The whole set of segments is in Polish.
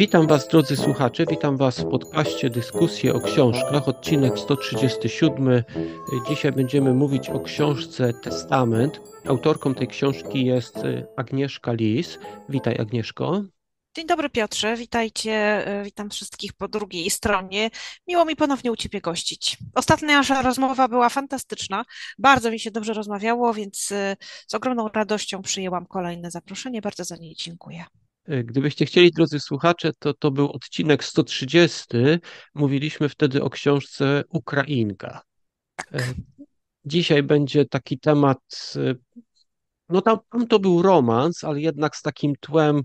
Witam Was, drodzy słuchacze, witam Was w podcaście Dyskusje o książkach, odcinek 137. Dzisiaj będziemy mówić o książce Testament. Autorką tej książki jest Agnieszka Lis. Witaj, Agnieszko. Dzień dobry Piotrze, witajcie, e, witam wszystkich po drugiej stronie. Miło mi ponownie u Ciebie gościć. Ostatnia nasza rozmowa była fantastyczna, bardzo mi się dobrze rozmawiało, więc e, z ogromną radością przyjęłam kolejne zaproszenie, bardzo za nie dziękuję. E, gdybyście chcieli, drodzy słuchacze, to to był odcinek 130. Mówiliśmy wtedy o książce Ukrainka. Tak. Dzisiaj będzie taki temat, no tam, tam to był romans, ale jednak z takim tłem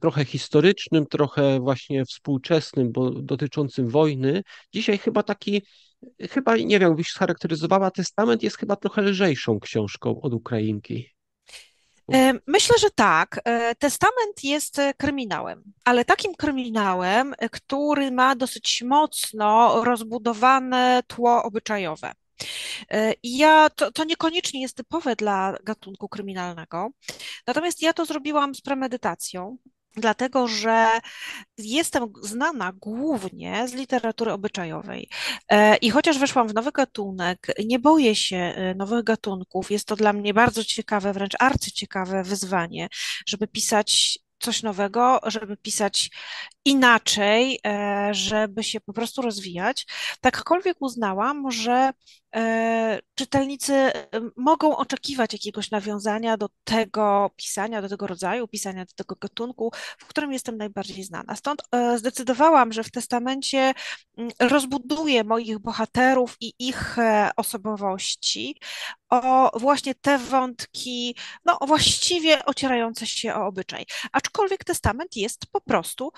trochę historycznym, trochę właśnie współczesnym, bo dotyczącym wojny. Dzisiaj chyba taki, chyba nie wiem, byś scharakteryzowała Testament, jest chyba trochę lżejszą książką od Ukrainki. E, myślę, że tak. E, testament jest e, kryminałem, ale takim kryminałem, który ma dosyć mocno rozbudowane tło obyczajowe. I ja, to, to niekoniecznie jest typowe dla gatunku kryminalnego, natomiast ja to zrobiłam z premedytacją, dlatego że jestem znana głównie z literatury obyczajowej. E, I chociaż weszłam w nowy gatunek, nie boję się e, nowych gatunków. Jest to dla mnie bardzo ciekawe, wręcz arcyciekawe wyzwanie, żeby pisać coś nowego, żeby pisać inaczej, e, żeby się po prostu rozwijać. Takkolwiek uznałam, że e, czytelnicy e, mogą oczekiwać jakiegoś nawiązania do tego pisania, do tego rodzaju pisania, do tego gatunku, w którym jestem najbardziej znana. Stąd zdecydowałam, że w testamencie mm, rozbuduję moich bohaterów i ich osobowości o właśnie te wątki, no właściwie ocierające się o obyczaj. Aczkolwiek testament jest po prostu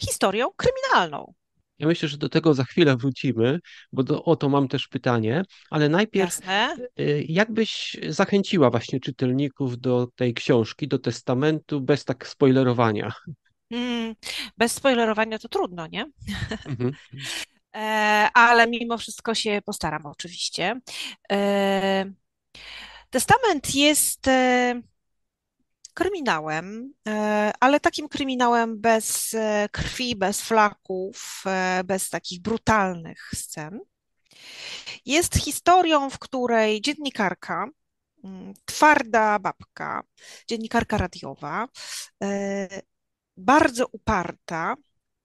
historią kryminalną. Ja myślę, że do tego za chwilę wrócimy, bo do, o to mam też pytanie, ale najpierw Jasne. Y, jak byś zachęciła właśnie czytelników do tej książki, do testamentu bez tak spoilerowania? Mm, bez spoilerowania to trudno, nie? Mhm. e, ale mimo wszystko się postaram oczywiście. E, testament jest e, kryminałem, e, ale takim kryminałem bez e, krwi, bez flaków, e, bez takich brutalnych scen. Jest historią, w której dziennikarka, mm, twarda babka, dziennikarka radiowa, bardzo uparta,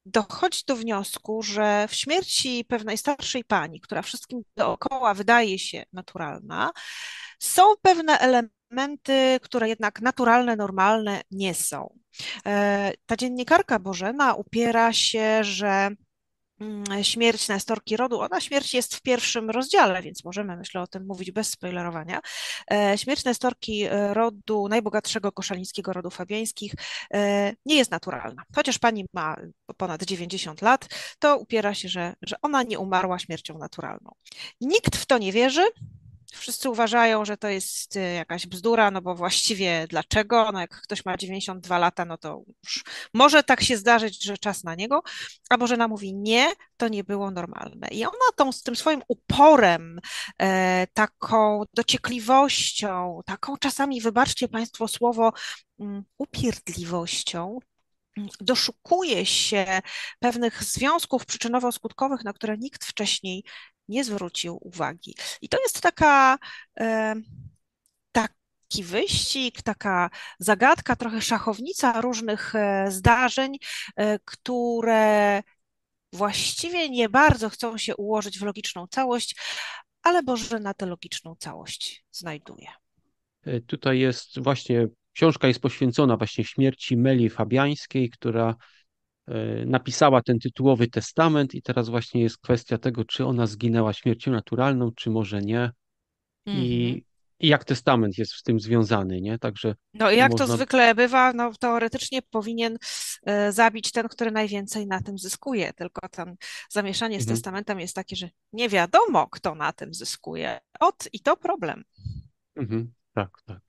dochodzi do wniosku, że w śmierci pewnej starszej pani, która wszystkim dookoła wydaje się naturalna, są pewne elementy, elementy, które jednak naturalne, normalne nie są. E, ta dziennikarka Bożena upiera się, że mm, śmierć Nestorki rodu, ona śmierć jest w pierwszym rozdziale, więc możemy, myślę, o tym mówić bez spoilerowania. E, śmierć Nestorki e, rodu, najbogatszego koszalińskiego rodu fabiańskich, nie jest naturalna. Chociaż pani ma ponad 90 lat, to upiera się, że, że ona nie umarła śmiercią naturalną. Nikt w to nie wierzy, Wszyscy uważają, że to jest y, jakaś bzdura, no bo właściwie dlaczego? No jak ktoś ma 92 lata, no to już może tak się zdarzyć, że czas na niego, a Bożena mówi nie, to nie było normalne. I ona tą, z tym swoim uporem, e, taką dociekliwością, taką czasami, wybaczcie Państwo słowo, um, upierdliwością, mm, doszukuje się pewnych związków przyczynowo-skutkowych, na które nikt wcześniej nie zwrócił uwagi. I to jest taka, e, taki wyścig, taka zagadka, trochę szachownica różnych e, zdarzeń, e, które właściwie nie bardzo chcą się ułożyć w logiczną całość, ale Boże na tę logiczną całość znajduje. Tutaj jest właśnie, książka jest poświęcona właśnie śmierci Meli Fabiańskiej, która napisała ten tytułowy testament i teraz właśnie jest kwestia tego, czy ona zginęła śmiercią naturalną, czy może nie. I, mhm. i jak testament jest z tym związany, nie? Także no jak można... to zwykle bywa, no teoretycznie powinien e, zabić ten, który najwięcej na tym zyskuje, tylko tam zamieszanie z mhm. testamentem jest takie, że nie wiadomo, kto na tym zyskuje. Ot i to problem. Mhm. Tak, tak.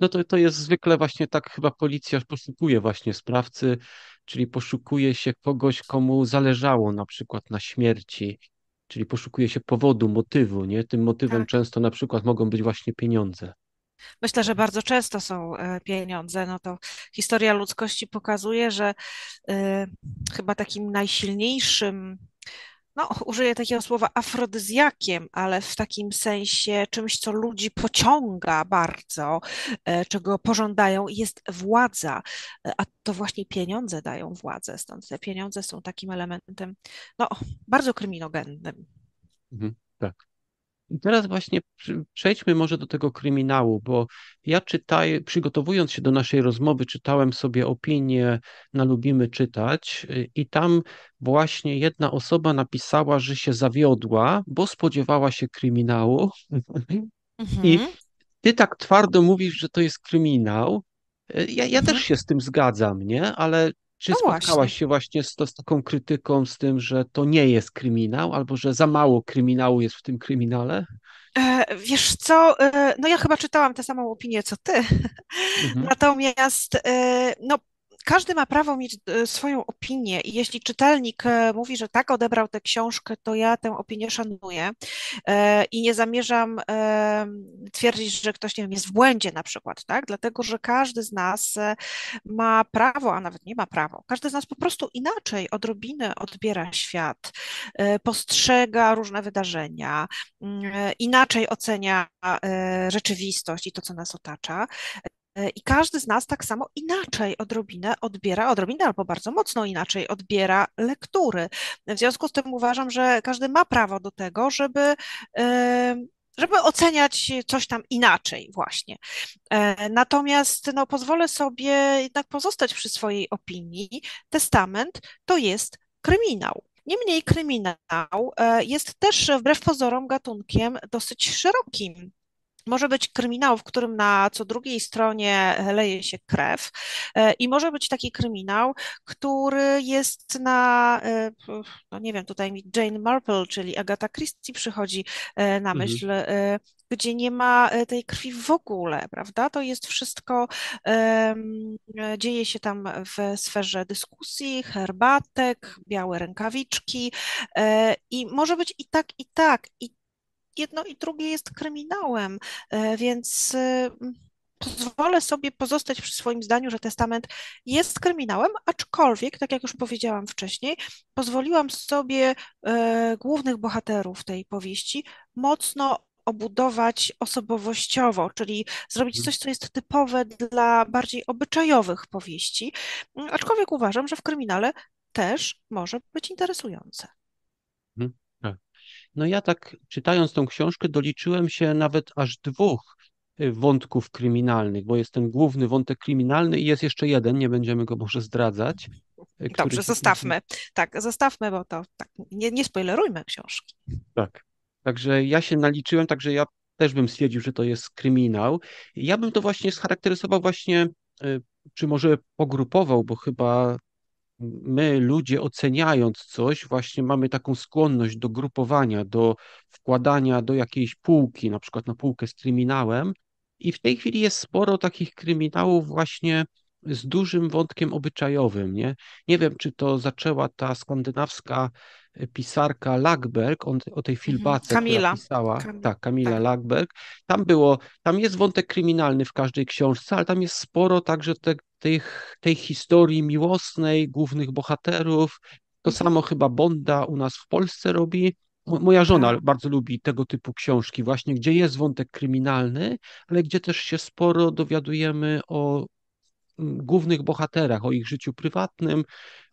No to, to jest zwykle właśnie tak chyba policja poszukuje właśnie sprawcy, czyli poszukuje się kogoś, komu zależało na przykład na śmierci, czyli poszukuje się powodu, motywu, nie? Tym motywem Tak. często na przykład mogą być właśnie pieniądze. Myślę, że bardzo często są e, pieniądze. No to historia ludzkości pokazuje, że e, chyba takim najsilniejszym, no użyję takiego słowa afrodyzjakiem, ale w takim sensie czymś, co ludzi pociąga bardzo, e, czego pożądają, jest władza. A to właśnie pieniądze dają władzę. Stąd te pieniądze są takim elementem, no, bardzo kryminogennym. Mhm, tak. I teraz właśnie przejdźmy może do tego kryminału, bo ja czytaj, przygotowując się do naszej rozmowy, czytałem sobie opinię na Lubimy Czytać y, i tam właśnie jedna osoba napisała, że się zawiodła, bo spodziewała się kryminału. I Mhm. ty tak twardo mówisz, że to jest kryminał. Y, Ja, ja też Mhm. się z tym zgadzam, nie? Ale czy No właśnie. spotkałaś się właśnie z, to, z taką krytyką, z tym, że to nie jest kryminał, albo że za mało kryminału jest w tym kryminale? E, Wiesz co, e, no ja chyba czytałam tę samą opinię co ty, Mhm, natomiast e, no, każdy ma prawo mieć e, swoją opinię i jeśli czytelnik e, mówi, że tak odebrał tę książkę, to ja tę opinię szanuję e, i nie zamierzam twierdzić, że ktoś, nie wiem, jest w błędzie na przykład, tak? Dlatego, że każdy z nas ma prawo, a nawet nie ma prawo, każdy z nas po prostu inaczej odrobinę odbiera świat, postrzega różne wydarzenia, mm, inaczej ocenia rzeczywistość i to, co nas otacza. E, I każdy z nas tak samo inaczej odrobinę odbiera, odrobinę albo bardzo mocno inaczej odbiera lektury. W związku z tym uważam, że każdy ma prawo do tego, żeby, e, żeby oceniać coś tam inaczej właśnie. E, Natomiast no, pozwolę sobie jednak pozostać przy swojej opinii. Testament to jest kryminał. Niemniej kryminał jest też wbrew pozorom gatunkiem dosyć szerokim. Może być kryminał, w którym na co drugiej stronie leje się krew, e, i może być taki kryminał, który jest na, e, no nie wiem, tutaj mi Jane Marple, czyli Agatha Christie przychodzi e, na mhm, myśl, e, gdzie nie ma tej krwi w ogóle, prawda? To jest wszystko, e, dzieje się tam w sferze dyskusji, herbatek, białe rękawiczki, e, i może być i tak, i tak. I jedno i drugie jest kryminałem, e, więc e, pozwolę sobie pozostać przy swoim zdaniu, że testament jest kryminałem, aczkolwiek, tak jak już powiedziałam wcześniej, pozwoliłam sobie e, głównych bohaterów tej powieści mocno obudować osobowościowo, czyli zrobić mhm, coś, co jest typowe dla bardziej obyczajowych powieści, aczkolwiek uważam, że w kryminale też może być interesujące. mhm. No ja tak czytając tą książkę doliczyłem się nawet aż dwóch y, wątków kryminalnych, bo jest ten główny wątek kryminalny i jest jeszcze jeden, nie będziemy go może zdradzać, y, Dobrze, zostawmy. Tak, zostawmy, bo to tak, nie, nie spoilerujmy książki. Tak. Także ja się naliczyłem, także ja też bym stwierdził, że to jest kryminał. Ja bym to właśnie scharakteryzował właśnie, y, czy może pogrupował, bo chyba my, ludzie, oceniając coś, właśnie mamy taką skłonność do grupowania, do wkładania do jakiejś półki, na przykład na półkę z kryminałem. I w tej chwili jest sporo takich kryminałów właśnie z dużym wątkiem obyczajowym, nie? Nie wiem, czy to zaczęła ta skandynawska e, pisarka Lagerberg, on, o tej Mhm. filbace, Kamila. pisała, Kam... tak, Kamila Tak. Tam było, tam jest wątek kryminalny w każdej książce, ale tam jest sporo także te, tych, tej historii miłosnej, głównych bohaterów. To Mhm. samo chyba Bonda u nas w Polsce robi. Mo- Moja żona Tak. bardzo lubi tego typu książki, właśnie gdzie jest wątek kryminalny, ale gdzie też się sporo dowiadujemy o mm, głównych bohaterach, o ich życiu prywatnym,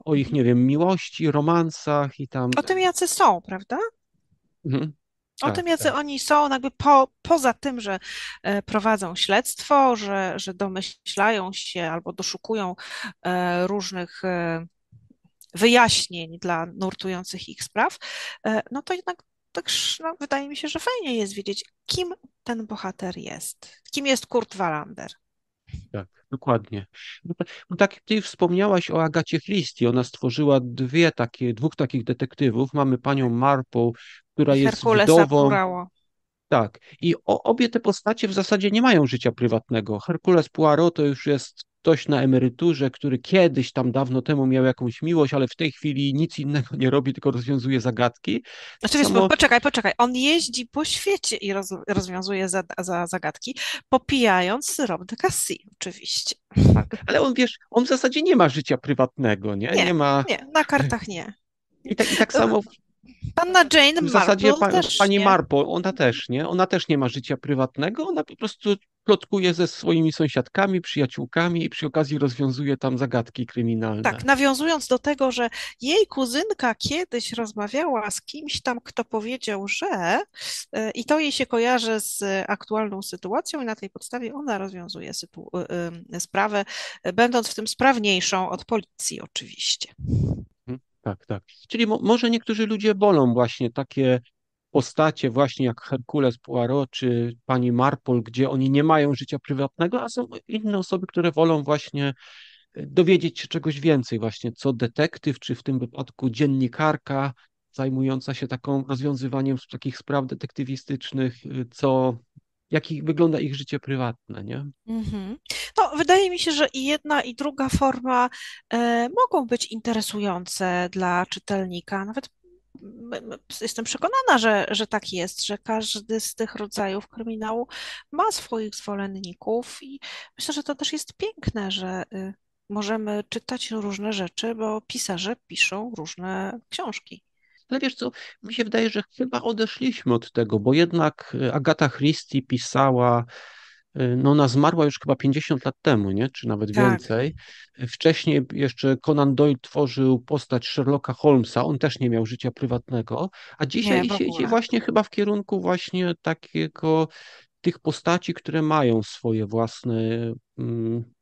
o ich, nie wiem, miłości, romansach i tam. O tym, jacy są, prawda? Mhm. O Tak, tym, jacy tak. oni są, jakby po, poza tym, że e, prowadzą śledztwo, że, że domyślają się albo doszukują e, różnych e, wyjaśnień dla nurtujących ich spraw, no to jednak tak, no, wydaje mi się, że fajnie jest wiedzieć, kim ten bohater jest. Kim jest Kurt Wallander. Tak, dokładnie. No tak, no tak jak ty wspomniałaś o Agacie Christie, ona stworzyła dwie takie, dwóch takich detektywów. Mamy panią Marple, która jest Herkulesa wdową, tak. I o, obie te postacie w zasadzie nie mają życia prywatnego. Herkules Poirot to już jest ktoś na emeryturze, który kiedyś tam dawno temu miał jakąś miłość, ale w tej chwili nic innego nie robi, tylko rozwiązuje zagadki. Znaczy, Samo... poczekaj, poczekaj. On jeździ po świecie i roz, rozwiązuje za, za, zagadki, popijając syrop de cassis, oczywiście. Tak, ale on, wiesz, on w zasadzie nie ma życia prywatnego, nie? Nie, nie ma... nie na kartach nie. I tak, i tak samo Panna Jane w zasadzie Marple pa, też pani nie. Marple, ona też nie, ona też nie ma życia prywatnego, ona po prostu plotkuje ze swoimi sąsiadkami, przyjaciółkami i przy okazji rozwiązuje tam zagadki kryminalne. Tak, nawiązując do tego, że jej kuzynka kiedyś rozmawiała z kimś tam, kto powiedział, że e, i to jej się kojarzy z aktualną sytuacją i na tej podstawie ona rozwiązuje e, e, sprawę, będąc w tym sprawniejszą od policji oczywiście. Tak, tak. Czyli mo może niektórzy ludzie wolą właśnie takie postacie właśnie jak Herkules Poirot czy pani Marpol, gdzie oni nie mają życia prywatnego, a są inne osoby, które wolą właśnie e, dowiedzieć się czegoś więcej, właśnie co detektyw, czy w tym wypadku dziennikarka zajmująca się taką rozwiązywaniem takich spraw detektywistycznych, y, co jak ich, wygląda ich życie prywatne, nie? No, wydaje mi się, że i jedna, i druga forma e, mogą być interesujące dla czytelnika. Nawet jestem przekonana, że, że tak jest, że każdy z tych rodzajów kryminału ma swoich zwolenników i myślę, że to też jest piękne, że y, możemy czytać różne rzeczy, bo pisarze piszą różne książki. Ale wiesz co, mi się wydaje, że chyba odeszliśmy od tego, bo jednak e, Agata Christie pisała, e, no ona zmarła już chyba 50 lat temu, nie? Czy nawet Tak. więcej. Wcześniej jeszcze Conan Doyle tworzył postać Sherlocka Holmesa, on też nie miał życia prywatnego, a dzisiaj Nie, właśnie chyba w kierunku właśnie takiego, tych postaci, które mają swoje własne mm,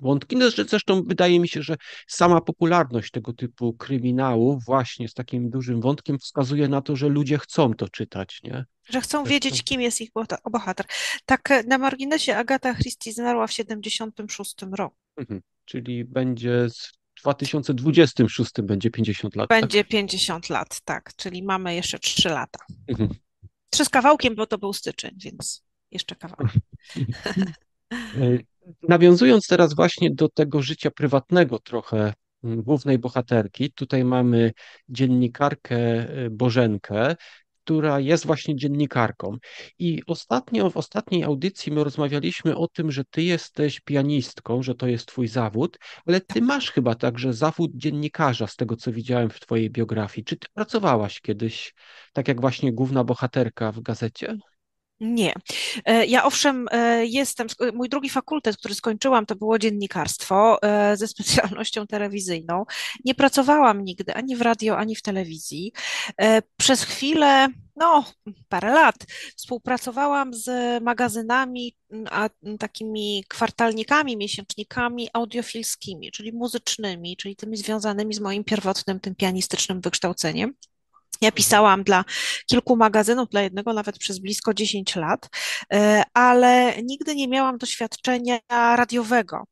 wątki. No, zresztą wydaje mi się, że sama popularność tego typu kryminałów właśnie z takim dużym wątkiem wskazuje na to, że ludzie chcą to czytać, nie? Że chcą Zresztą, wiedzieć, kim jest ich bohater. Tak, e, na marginesie Agata Christie zmarła w 76 roku. mhm. Czyli będzie z 2026 będzie 50 lat, tak? Będzie 50 lat, tak, czyli mamy jeszcze 3 lata. Mhm. Trzy z kawałkiem, bo to był styczeń, więc jeszcze kawałek. Nawiązując teraz właśnie do tego życia prywatnego trochę mm, głównej bohaterki, tutaj mamy dziennikarkę e, Bożenkę, która jest właśnie dziennikarką. I ostatnio, w ostatniej audycji my rozmawialiśmy o tym, że ty jesteś pianistką, że to jest twój zawód, ale ty masz chyba także zawód dziennikarza, z tego co widziałem w twojej biografii. Czy ty pracowałaś kiedyś, tak jak właśnie główna bohaterka w gazecie? Nie. E, Ja owszem e, jestem, mój drugi fakultet, który skończyłam, to było dziennikarstwo e, ze specjalnością telewizyjną. Nie pracowałam nigdy ani w radio, ani w telewizji. Przez chwilę, no parę lat, współpracowałam z magazynami, a takimi kwartalnikami, miesięcznikami audiofilskimi, czyli muzycznymi, czyli tymi związanymi z moim pierwotnym, tym pianistycznym wykształceniem. Ja pisałam dla kilku magazynów, dla jednego nawet przez blisko 10 lat, e, ale nigdy nie miałam doświadczenia radiowego.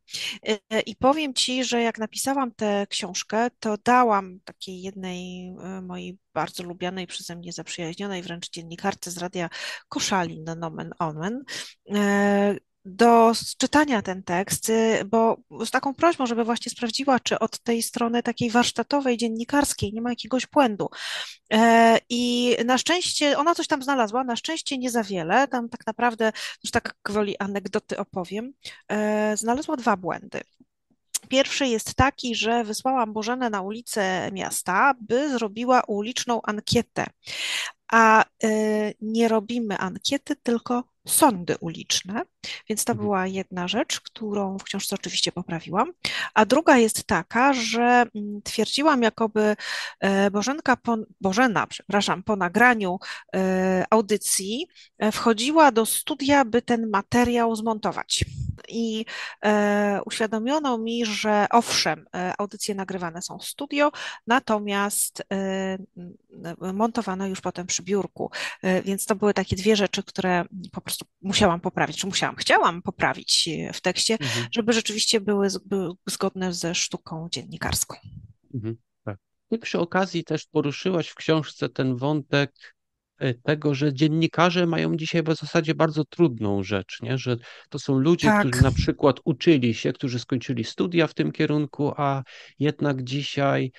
E, I powiem Ci, że jak napisałam tę książkę, to dałam takiej jednej e, mojej bardzo lubianej przeze mnie zaprzyjaźnionej wręcz dziennikarce z radia Koszalin, no nomen omen, do czytania ten tekst, y, bo z taką prośbą, żeby właśnie sprawdziła, czy od tej strony takiej warsztatowej, dziennikarskiej nie ma jakiegoś błędu. E, I na szczęście ona coś tam znalazła, na szczęście nie za wiele, tam tak naprawdę, już tak gwoli anegdoty opowiem, e, znalazła dwa błędy. Pierwszy jest taki, że wysłałam Bożenę na ulicę miasta, by zrobiła uliczną ankietę, a y, nie robimy ankiety, tylko sądy uliczne, więc to Mhm. była jedna rzecz, którą w książce oczywiście poprawiłam. A druga jest taka, że mm, twierdziłam, jakoby e, Bożenka po, Bożena, przepraszam, po nagraniu e, audycji e, wchodziła do studia, by ten materiał zmontować. I e, uświadomiono mi, że owszem, e, audycje nagrywane są w studio, natomiast e, m, montowane już potem przy biurku. E, Więc to były takie dwie rzeczy, które po prostu musiałam poprawić, czy musiałam, chciałam poprawić e, w tekście, Mhm. żeby rzeczywiście były, były zgodne ze sztuką dziennikarską. Mhm, tak. Ty przy okazji też poruszyłaś w książce ten wątek tego, że dziennikarze mają dzisiaj w zasadzie bardzo trudną rzecz, nie? że to są ludzie, którzy Tak. na przykład uczyli się, którzy skończyli studia w tym kierunku, a jednak dzisiaj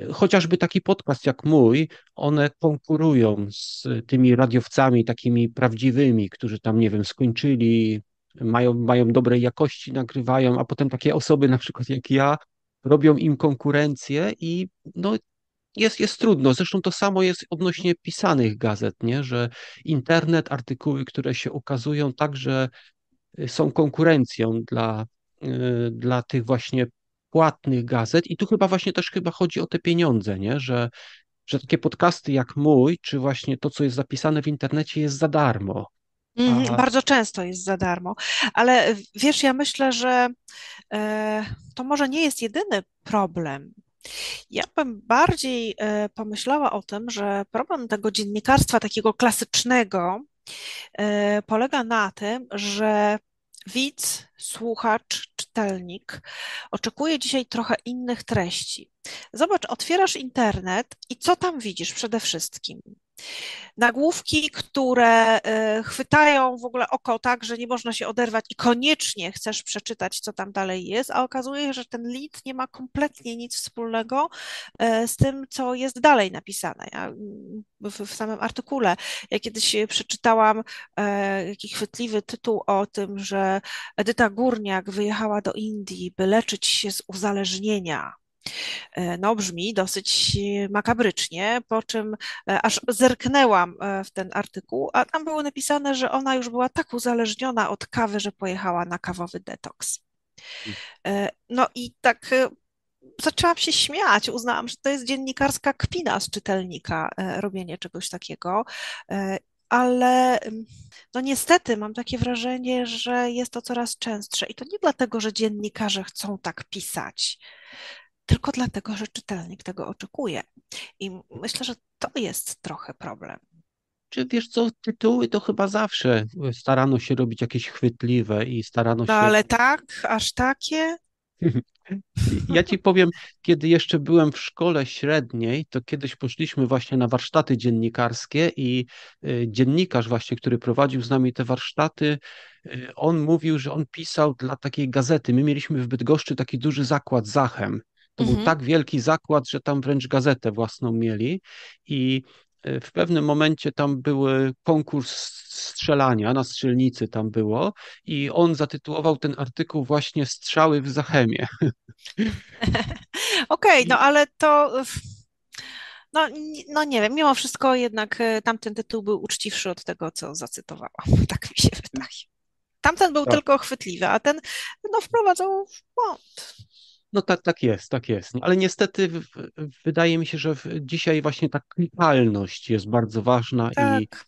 e, chociażby taki podcast jak mój, one konkurują z tymi radiowcami takimi prawdziwymi, którzy tam, nie wiem, skończyli, mają, mają dobrej jakości, nagrywają, a potem takie osoby na przykład jak ja robią im konkurencję i no, jest, jest trudno. Zresztą to samo jest odnośnie pisanych gazet, nie? że internet, artykuły, które się ukazują, także y, są konkurencją dla, y, dla tych właśnie płatnych gazet. I tu chyba właśnie też chyba chodzi o te pieniądze, nie? Że, że takie podcasty jak mój, czy właśnie to, co jest zapisane w internecie, jest za darmo. Mhm, Bardzo często jest za darmo, ale wiesz, ja myślę, że e, to może nie jest jedyny problem. Ja bym bardziej e, pomyślała o tym, że problem tego dziennikarstwa takiego klasycznego e, polega na tym, że widz, słuchacz, czytelnik oczekuje dzisiaj trochę innych treści. Zobacz, otwierasz internet i co tam widzisz przede wszystkim? Nagłówki, które e, chwytają w ogóle oko tak, że nie można się oderwać i koniecznie chcesz przeczytać, co tam dalej jest, a okazuje się, że ten lead nie ma kompletnie nic wspólnego e, z tym, co jest dalej napisane. Ja mm, w, w samym artykule, ja kiedyś przeczytałam jakiś chwytliwy tytuł o tym, że Edyta Górniak wyjechała do Indii, by leczyć się z uzależnienia. E, No, brzmi dosyć e, makabrycznie, po czym e, aż zerknęłam w ten artykuł, a tam było napisane, że ona już była tak uzależniona od kawy, że pojechała na kawowy detoks. No i tak zaczęłam się śmiać, uznałam, że to jest dziennikarska kpina z czytelnika, robienie czegoś takiego. Ale no niestety mam takie wrażenie, że jest to coraz częstsze i to nie dlatego, że dziennikarze chcą tak pisać, tylko dlatego, że czytelnik tego oczekuje. I myślę, że to jest trochę problem. czy wiesz co, tytuły to chyba zawsze starano się robić jakieś chwytliwe i starano No się ale tak, aż takie? Ja ci powiem, kiedy jeszcze byłem w szkole średniej, to kiedyś poszliśmy właśnie na warsztaty dziennikarskie i y, dziennikarz właśnie, który prowadził z nami te warsztaty, y, on mówił, że on pisał dla takiej gazety. My mieliśmy w Bydgoszczy taki duży zakład Zachem. To był Mhm. tak wielki zakład, że tam wręcz gazetę własną mieli i y, w pewnym momencie tam były konkurs strzelania, na strzelnicy tam było i on zatytułował ten artykuł właśnie Strzały w Zachemie. Okej, no I ale to, no, no nie wiem, mimo wszystko jednak e, tamten tytuł był uczciwszy od tego, co zacytowałam. Tak mi się wydaje. Tamten był tak, tylko chwytliwy, a ten no, wprowadzał w błąd. No tak, tak jest, tak jest. Ale niestety w, wydaje mi się, że dzisiaj właśnie ta klikalność jest bardzo ważna i Tak,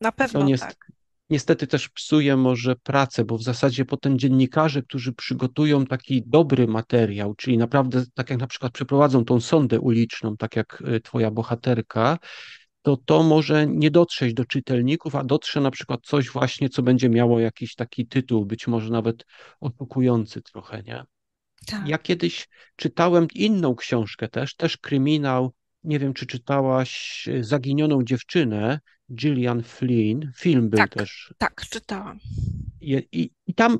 na to pewno niest, tak. niestety też psuje może pracę, bo w zasadzie potem dziennikarze, którzy przygotują taki dobry materiał, czyli naprawdę tak jak na przykład przeprowadzą tą sondę uliczną, tak jak y, twoja bohaterka, to to może nie dotrzeć do czytelników, a dotrze na przykład coś właśnie, co będzie miało jakiś taki tytuł, być może nawet oszukujący trochę, nie? Tak, Ja kiedyś czytałem inną książkę też, też kryminał. Nie wiem, czy czytałaś e, Zaginioną dziewczynę, Gillian Flynn. Film był tak, też. tak, czytałam. I, i, i tam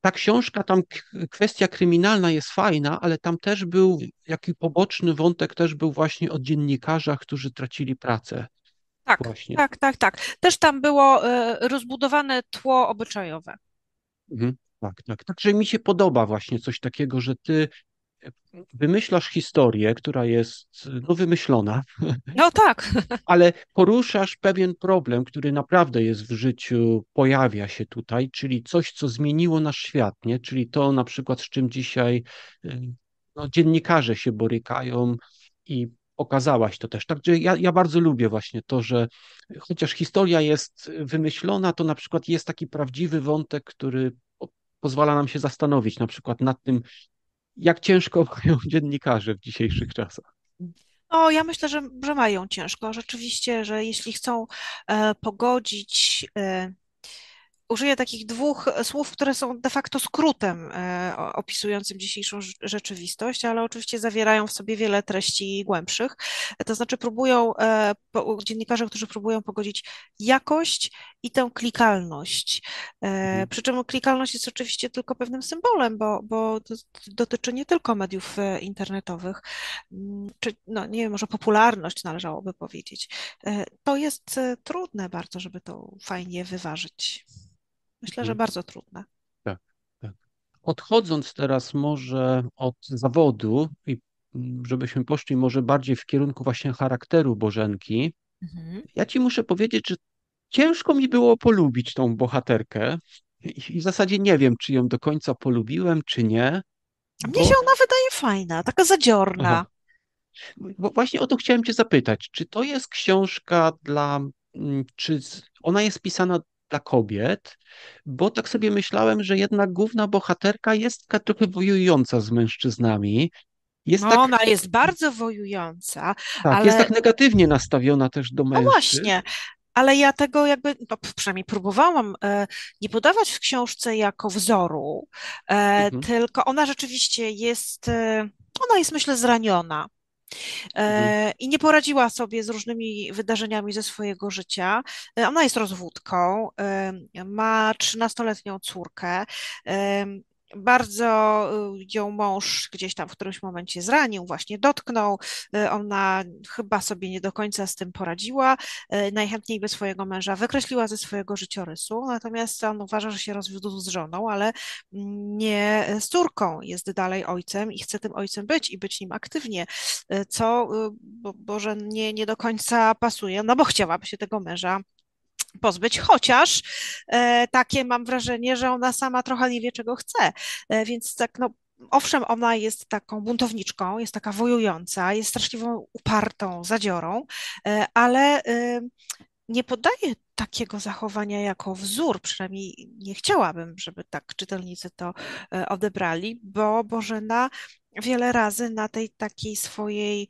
ta książka, tam kwestia kryminalna jest fajna, ale tam też był jaki poboczny wątek, też był właśnie o dziennikarzach, którzy tracili pracę. Tak, Właśnie. tak, tak, tak. Też tam było e, rozbudowane tło obyczajowe. Mhm. Tak, tak. Także mi się podoba właśnie coś takiego, że ty e, wymyślasz historię, która jest no, wymyślona, No tak, ale poruszasz pewien problem, który naprawdę jest w życiu, pojawia się tutaj, czyli coś, co zmieniło nasz świat, nie? Czyli to na przykład, z czym dzisiaj y, no, dziennikarze się borykają i pokazałaś to też. Także ja, ja bardzo lubię właśnie to, że chociaż historia jest wymyślona, to na przykład jest taki prawdziwy wątek, który pozwala nam się zastanowić na przykład nad tym, jak ciężko mają dziennikarze w dzisiejszych czasach. no ja myślę, że, że mają ciężko. Rzeczywiście, że jeśli chcą e, pogodzić e, użyję takich dwóch słów, które są de facto skrótem e, opisującym dzisiejszą rzeczywistość, ale oczywiście zawierają w sobie wiele treści głębszych. To znaczy próbują, e, dziennikarze, którzy próbują pogodzić jakość i tę klikalność. E, mhm. Przy czym klikalność jest oczywiście tylko pewnym symbolem, bo, bo dotyczy nie tylko mediów internetowych, mm, czy no nie wiem, może popularność należałoby powiedzieć. To jest trudne bardzo, żeby to fajnie wyważyć. Myślę, że mhm. bardzo trudne. Tak, tak. Odchodząc teraz może od zawodu i mm, żebyśmy poszli może bardziej w kierunku właśnie charakteru Bożenki, mhm. ja ci muszę powiedzieć, że ciężko mi było polubić tą bohaterkę i w zasadzie nie wiem, czy ją do końca polubiłem, czy nie. Bo... Mnie się ona wydaje fajna, taka zadziorna. Aha. Bo właśnie o to chciałem cię zapytać. Czy to jest książka dla, mm, czy ona jest pisana dla kobiet, bo tak sobie myślałem, że jednak główna bohaterka jest taka trochę wojująca z mężczyznami. Jest no, tak, ona jest bardzo wojująca. Tak, ale... jest tak negatywnie nastawiona też do mężczyzn. No właśnie, ale ja tego jakby, no przynajmniej próbowałam e, nie podawać w książce jako wzoru, e, mhm. tylko ona rzeczywiście jest, e, ona jest myślę zraniona. Mhm. I nie poradziła sobie z różnymi wydarzeniami ze swojego życia. Ona jest rozwódką, ma 13-letnią córkę. Bardzo y, ją mąż gdzieś tam w którymś momencie zranił, właśnie dotknął. Y, ona chyba sobie nie do końca z tym poradziła. Y, najchętniej by swojego męża wykreśliła ze swojego życiorysu, natomiast on uważa, że się rozwiódł z żoną, ale nie z córką. Jest dalej ojcem i chce tym ojcem być i być nim aktywnie, co bo, Boże nie, nie do końca pasuje, no bo chciałaby się tego męża pozbyć, chociaż e, takie mam wrażenie, że ona sama trochę nie wie, czego chce. E, więc tak, no, owszem, ona jest taką buntowniczką, jest taka wojująca, jest straszliwą upartą zadziorą, e, ale nie podaje takiego zachowania jako wzór, przynajmniej nie chciałabym, żeby tak czytelnicy to odebrali, bo Bożena wiele razy na tej takiej swojej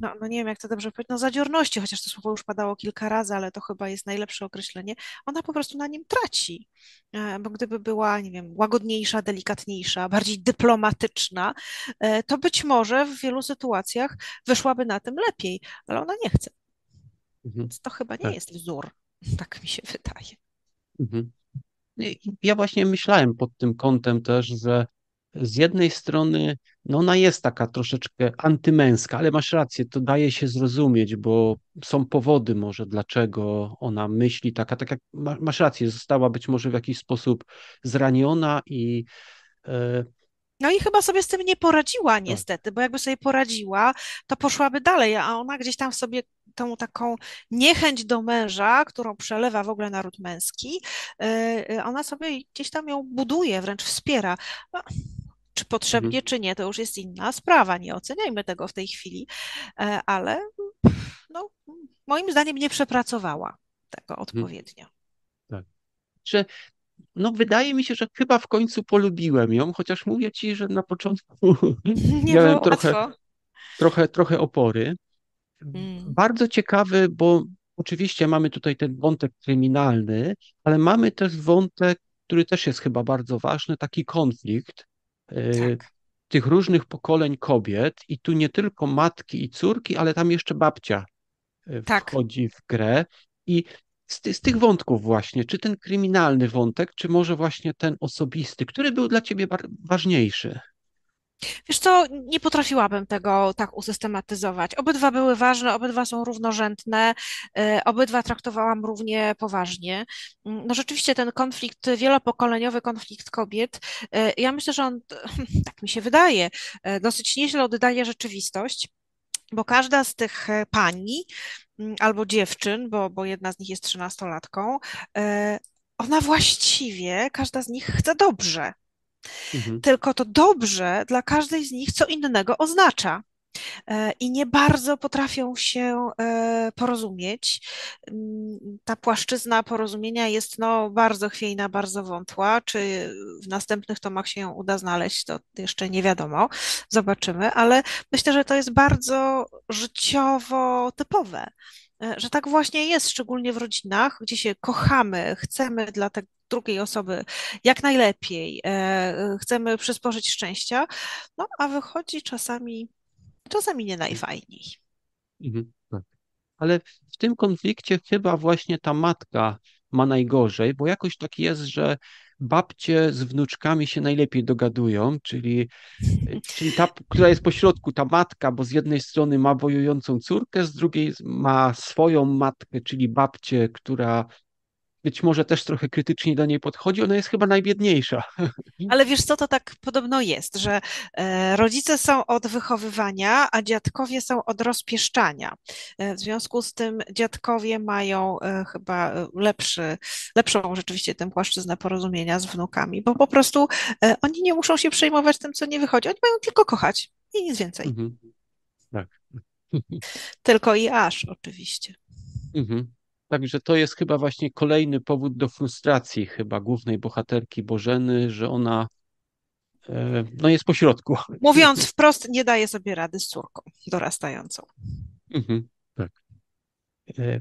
no, no nie wiem jak to dobrze powiedzieć, no zadziorności, chociaż to słowo już padało kilka razy, ale to chyba jest najlepsze określenie, ona po prostu na nim traci. E, bo gdyby była, nie wiem, łagodniejsza, delikatniejsza, bardziej dyplomatyczna, e, to być może w wielu sytuacjach wyszłaby na tym lepiej, ale ona nie chce. Mhm. Więc to chyba nie tak. jest wzór, tak mi się wydaje. Mhm. Ja właśnie myślałem pod tym kątem też, że z jednej strony, no ona jest taka troszeczkę antymęska, ale masz rację, to daje się zrozumieć, bo są powody może, dlaczego ona myśli taka, tak jak masz rację, została być może w jakiś sposób zraniona i e, no i chyba sobie z tym nie poradziła tak. niestety, bo jakby sobie poradziła, to poszłaby dalej, a ona gdzieś tam sobie tą taką niechęć do męża, którą przelewa w ogóle naród męski, e, ona sobie gdzieś tam ją buduje, wręcz wspiera. No, czy potrzebnie, mhm. czy nie, to już jest inna sprawa. Nie oceniajmy tego w tej chwili, e, ale no, moim zdaniem nie przepracowała tego mhm. odpowiednio. Tak. Czy no wydaje mi się, że chyba w końcu polubiłem ją, chociaż mówię ci, że na początku nie miałem trochę, trochę, trochę opory. Hmm. Bardzo ciekawy, bo oczywiście mamy tutaj ten wątek kryminalny, ale mamy też wątek, który też jest chyba bardzo ważny, taki konflikt tak. tych różnych pokoleń kobiet i tu nie tylko matki i córki, ale tam jeszcze babcia e, tak. wchodzi w grę i z, z, tych wątków właśnie, czy ten kryminalny wątek, czy może właśnie ten osobisty, który był dla ciebie ważniejszy? Wiesz co, nie potrafiłabym tego tak usystematyzować. Obydwa były ważne, obydwa są równorzędne, y, obydwa traktowałam równie poważnie. No rzeczywiście ten konflikt, wielopokoleniowy konflikt kobiet, y, ja myślę, że on, tak mi się wydaje, y, dosyć nieźle oddaje rzeczywistość bo każda z tych pani albo dziewczyn, bo, bo jedna z nich jest trzynastolatką, ona właściwie, każda z nich chce dobrze. Mhm. Tylko to dobrze dla każdej z nich co innego oznacza. E, I nie bardzo potrafią się e, porozumieć. Mm, ta płaszczyzna porozumienia jest no, bardzo chwiejna, bardzo wątła. Czy w następnych tomach się ją uda znaleźć, to jeszcze nie wiadomo. Zobaczymy, ale myślę, że to jest bardzo życiowo typowe że tak właśnie jest, szczególnie w rodzinach, gdzie się kochamy, chcemy dla tej drugiej osoby jak najlepiej, chcemy przysporzyć szczęścia, no a wychodzi czasami, czasami nie najfajniej. Mhm, tak. Ale w tym konflikcie chyba właśnie ta matka ma najgorzej, bo jakoś tak jest, że babcie z wnuczkami się najlepiej dogadują, czyli, czyli ta, która jest pośrodku, ta matka, bo z jednej strony ma wojującą córkę, z drugiej ma swoją matkę, czyli babcię, która być może też trochę krytycznie do niej podchodzi, ona jest chyba najbiedniejsza. Ale wiesz co, to tak podobno jest, że e, rodzice są od wychowywania, a dziadkowie są od rozpieszczania. E, w związku z tym dziadkowie mają e, chyba lepszy, lepszą rzeczywiście tę płaszczyznę porozumienia z wnukami, bo po prostu oni nie muszą się przejmować tym, co nie wychodzi. Oni mają tylko kochać i nic więcej. Mhm. Tak. Tylko i aż, oczywiście. Mhm. Także to jest chyba właśnie kolejny powód do frustracji chyba głównej bohaterki Bożeny, że ona e, no jest pośrodku. Mówiąc wprost, nie daje sobie rady z córką dorastającą. Mhm, tak. E,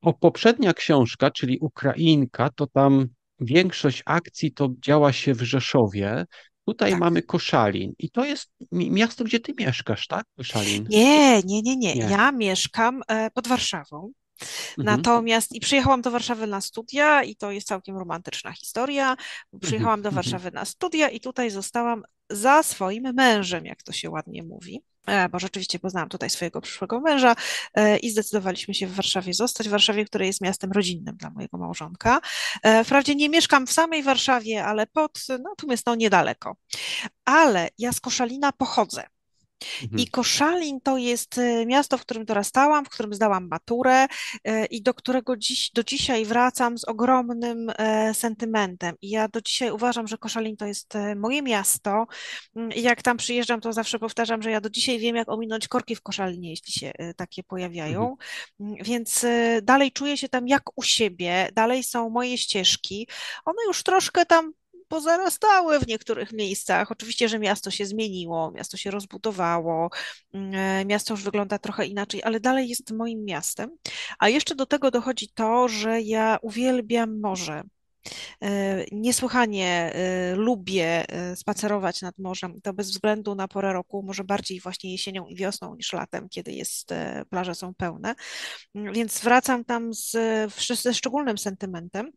o, poprzednia książka, czyli Ukrainka, to tam większość akcji to działa się w Rzeszowie. Tutaj tak. mamy Koszalin i to jest miasto, gdzie ty mieszkasz, tak? Koszalin. Nie, nie, nie, nie. nie. Ja mieszkam e, pod Warszawą. Mhm. Natomiast i przyjechałam do Warszawy na studia i to jest całkiem romantyczna historia. Przyjechałam do mhm. Warszawy na studia i tutaj zostałam za swoim mężem, jak to się ładnie mówi e, bo rzeczywiście poznałam tutaj swojego przyszłego męża e, i zdecydowaliśmy się w Warszawie zostać, w Warszawie, które jest miastem rodzinnym dla mojego małżonka. E, wprawdzie nie mieszkam w samej Warszawie, ale pod, natomiast no niedaleko. Ale ja z Koszalina pochodzę. Mhm. I Koszalin to jest e, miasto, w którym dorastałam, w którym zdałam maturę e, i do którego dziś, do dzisiaj wracam z ogromnym e, sentymentem. I ja do dzisiaj uważam, że Koszalin to jest moje miasto. Mm, I jak tam przyjeżdżam, to zawsze powtarzam, że ja do dzisiaj wiem, jak ominąć korki w Koszalinie, jeśli się takie pojawiają. Mhm. Mm, więc dalej czuję się tam jak u siebie, dalej są moje ścieżki. One już troszkę tam pozarastały w niektórych miejscach. Oczywiście, że miasto się zmieniło, miasto się rozbudowało, mm, e, miasto już wygląda trochę inaczej, ale dalej jest moim miastem. A jeszcze do tego dochodzi to, że ja uwielbiam morze. E, niesłychanie e, lubię spacerować nad morzem. To bez względu na porę roku, może bardziej właśnie jesienią i wiosną niż latem, kiedy jest, plaże są pełne. Mm, więc wracam tam z, ze szczególnym sentymentem.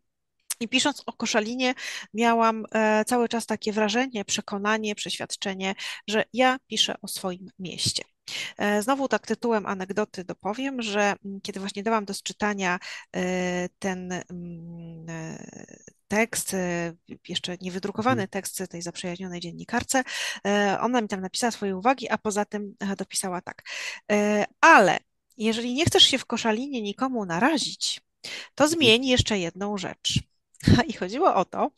I pisząc o Koszalinie, miałam e, cały czas takie wrażenie, przekonanie, przeświadczenie, że ja piszę o swoim mieście. E, znowu tak tytułem anegdoty dopowiem, że mm, kiedy właśnie dałam do czytania e, ten mm, tekst, jeszcze niewydrukowany mhm. tekst tej zaprzyjaźnionej dziennikarce, ona mi tam napisała swoje uwagi, a poza tym dopisała tak. Ale jeżeli nie chcesz się w Koszalinie nikomu narazić, to mhm. zmień jeszcze jedną rzecz. I chodziło o to,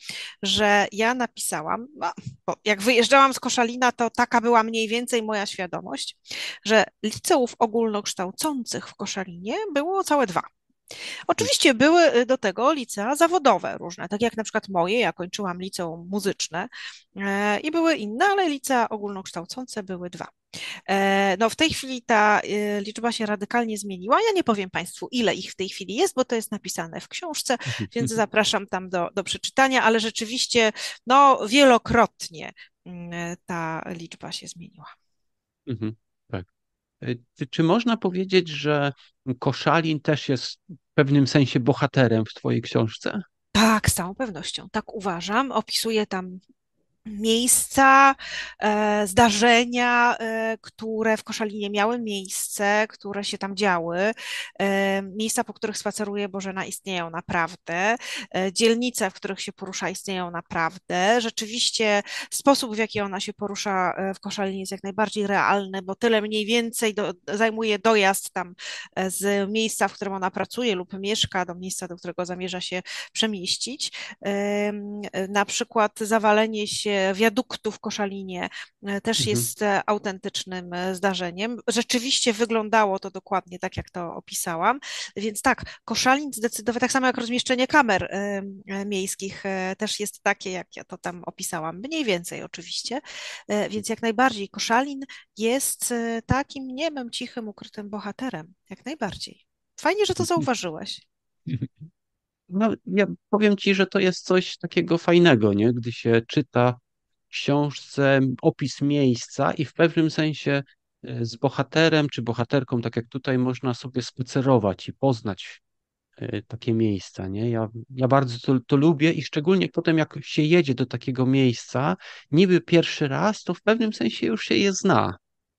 że ja napisałam, no, bo jak wyjeżdżałam z Koszalina, to taka była mniej więcej moja świadomość, że liceów ogólnokształcących w Koszalinie było całe dwa. Oczywiście były y, do tego licea zawodowe różne, tak jak na przykład moje, ja kończyłam liceum muzyczne e, i były inne, ale licea ogólnokształcące były dwa. E, no w tej chwili ta y, liczba się radykalnie zmieniła. Ja nie powiem Państwu, ile ich w tej chwili jest, bo to jest napisane w książce, więc zapraszam tam do, do przeczytania, ale rzeczywiście no, wielokrotnie mm, ta liczba się zmieniła. Mhm, tak. E, czy, można powiedzieć, że Koszalin też jest pewnym sensie bohaterem w Twojej książce? Tak, z całą pewnością. Tak uważam. Opisuję tam miejsca, e, zdarzenia, e, które w Koszalinie miały miejsce, które się tam działy. E, miejsca, po których spaceruje Bożena, istnieją naprawdę. Dzielnice, w których się porusza, istnieją naprawdę. Rzeczywiście sposób, w jaki ona się porusza w Koszalinie jest jak najbardziej realny, bo tyle mniej więcej do, zajmuje dojazd tam z miejsca, w którym ona pracuje lub mieszka, do miejsca, do którego zamierza się przemieścić. Na przykład zawalenie się wiaduktu w Koszalinie e, też mhm. jest e, autentycznym e, zdarzeniem. Rzeczywiście wyglądało to dokładnie tak, jak to opisałam. Więc tak, Koszalin zdecydowanie, tak samo jak rozmieszczenie kamer miejskich też jest takie, jak ja to tam opisałam. Mniej więcej oczywiście. Więc jak najbardziej Koszalin jest takim niemem, cichym, ukrytym bohaterem. Jak najbardziej. Fajnie, że to zauważyłeś. No, ja powiem ci, że to jest coś takiego fajnego, nie? Gdy się czyta w książce opis miejsca i w pewnym sensie e, z bohaterem czy bohaterką, tak jak tutaj, można sobie spacerować i poznać e, takie miejsca, nie? Ja, ja bardzo to, to lubię i szczególnie potem, jak się jedzie do takiego miejsca, niby pierwszy raz, to w pewnym sensie już się je zna.